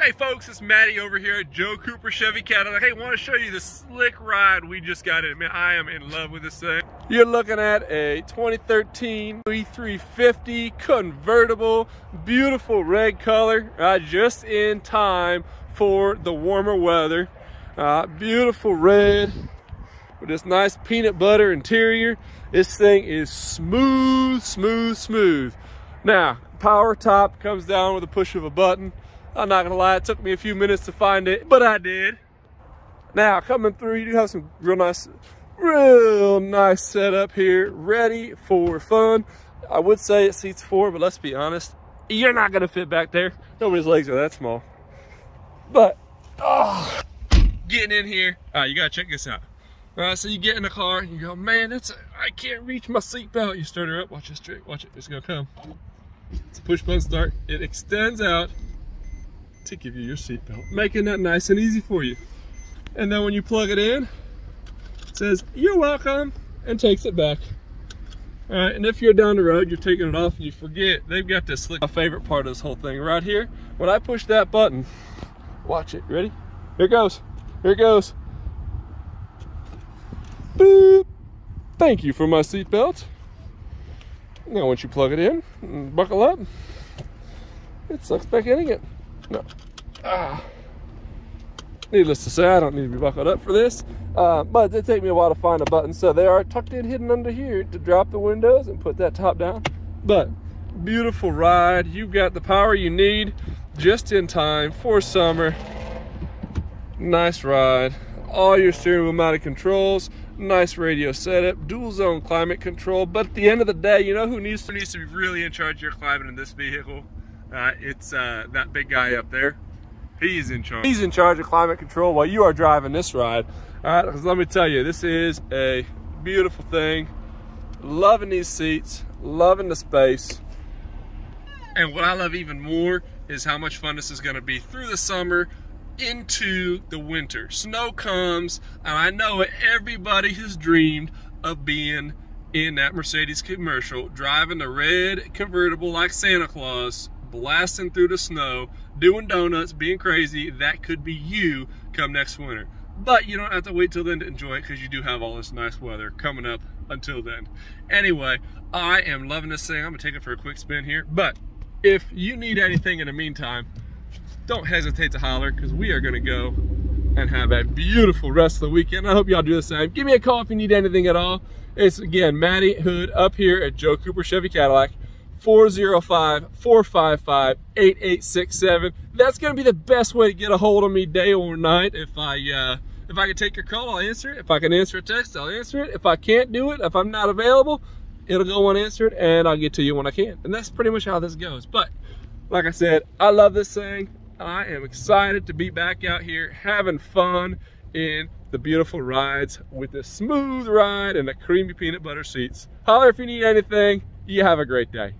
Hey folks, it's Matty over here at Joe Cooper Chevy Cadillac. Hey, want to show you the slick ride we just got in. Man, I am in love with this thing. You're looking at a 2013 E350 convertible, beautiful red color, uh, just in time for the warmer weather. Uh, beautiful red with this nice peanut butter interior. This thing is smooth, smooth, smooth. Now, power top comes down with a push of a button. I'm not gonna lie, it took me a few minutes to find it, but I did. Now, coming through, you do have some real nice, real nice setup here, ready for fun. I would say it seats four, but let's be honest, you're not gonna fit back there. Nobody's legs are that small. But, oh, getting in here, all right, you gotta check this out. All right, so you get in the car and you go, man, that's I can't reach my seatbelt. You start her up, watch this trick, watch it, it's gonna come. It's a push button start. It extends out to give you your seatbelt, making that nice and easy for you. And then when you plug it in, it says, you're welcome, and takes it back. All right, and if you're down the road, you're taking it off and you forget, they've got this slick, my favorite part of this whole thing right here. When I push that button, watch it, ready? Here it goes, here it goes. Boop. Thank you for my seatbelt. Now once you plug it in, buckle up, it sucks back in again. No. Ah. Needless to say, I don't need to be buckled up for this, uh, but it did take me a while to find a button. So they are tucked in hidden under here to drop the windows and put that top down. But beautiful ride. You've got the power you need just in time for summer. Nice ride. All your steering wheel mounted controls, nice radio setup, dual zone climate control. But at the end of the day, you know who needs to, needs to be really in charge of your climate in this vehicle? Uh, it's uh, that big guy up there. He's in charge. He's in charge of climate control while you are driving this ride. All right, because let me tell you, this is a beautiful thing. Loving these seats, loving the space. And what I love even more is how much fun this is gonna be through the summer into the winter. Snow comes, and I know everybody has dreamed of being in that Mercedes commercial, driving the red convertible like Santa Claus blasting through the snow, doing donuts, being crazy. That could be you come next winter. But you don't have to wait till then to enjoy it because you do have all this nice weather coming up until then. Anyway, I am loving this thing. I'm gonna take it for a quick spin here. But if you need anything in the meantime, don't hesitate to holler because we are gonna go and have a beautiful rest of the weekend. I hope y'all do the same. Give me a call if you need anything at all. It's again, Matty Hood up here at Joe Cooper Chevy Cadillac. 405-455-8867. That's going to be the best way to get a hold of me day or night. If I uh, if I can take your call, I'll answer it. If I can answer a text, I'll answer it. If I can't do it, if I'm not available, it'll go unanswered and I'll get to you when I can. And that's pretty much how this goes. But like I said, I love this thing. I am excited to be back out here having fun in the beautiful rides with the smooth ride and the creamy peanut butter seats. Holler if you need anything. You have a great day.